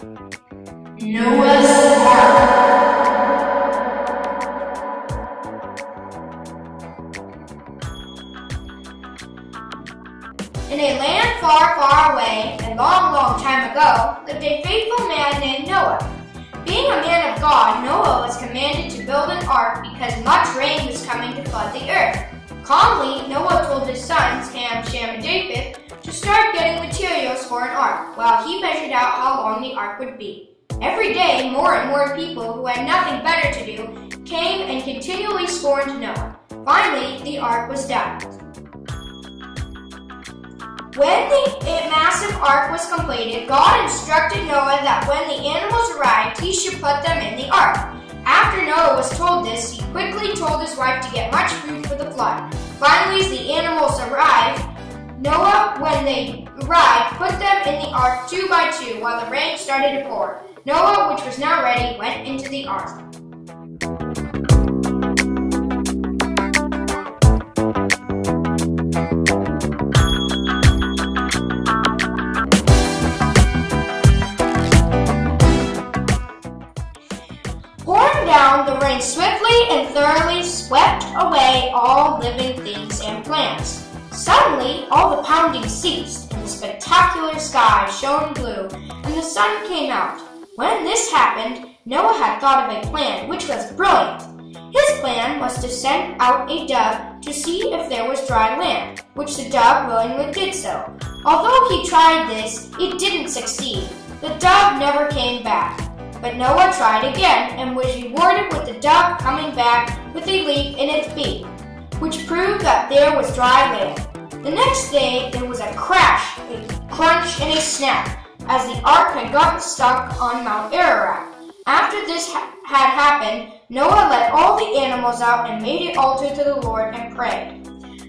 Noah's Ark. In a land far, far away, a long, long time ago, lived a faithful man named Noah. Being a man of God, Noah was commanded to build an ark because much rain was coming to flood the earth. Calmly, Noah told for an ark, while he measured out how long the ark would be. Every day, more and more people who had nothing better to do came and continually scorned Noah. Finally, the ark was done. When the massive ark was completed, God instructed Noah that when the animals arrived, he should put them in the ark. After Noah was told this, he quickly told his wife to get much food for the flood. Finally, as the animals arrived, Noah, when they arrived, put them in the ark two by two while the rain started to pour. Noah, which was now ready, went into the ark. Pouring down, the rain swiftly and thoroughly swept away all living things and plants. Suddenly, all the pounding ceased, spectacular sky shone blue, and the sun came out. When this happened, Noah had thought of a plan which was brilliant. His plan was to send out a dove to see if there was dry land, which the dove willingly did so. Although he tried this, it didn't succeed. The dove never came back. But Noah tried again and was rewarded with the dove coming back with a leaf in its beak, which proved that there was dry land. The next day, there was a crash, crunch, and a snap as the ark had gotten stuck on Mount Ararat. After this ha- had happened, Noah let all the animals out and made an altar to the Lord and prayed.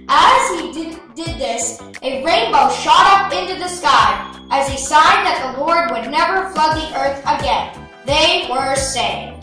As he did, did this, a rainbow shot up into the sky as a sign that the Lord would never flood the earth again. They were saved.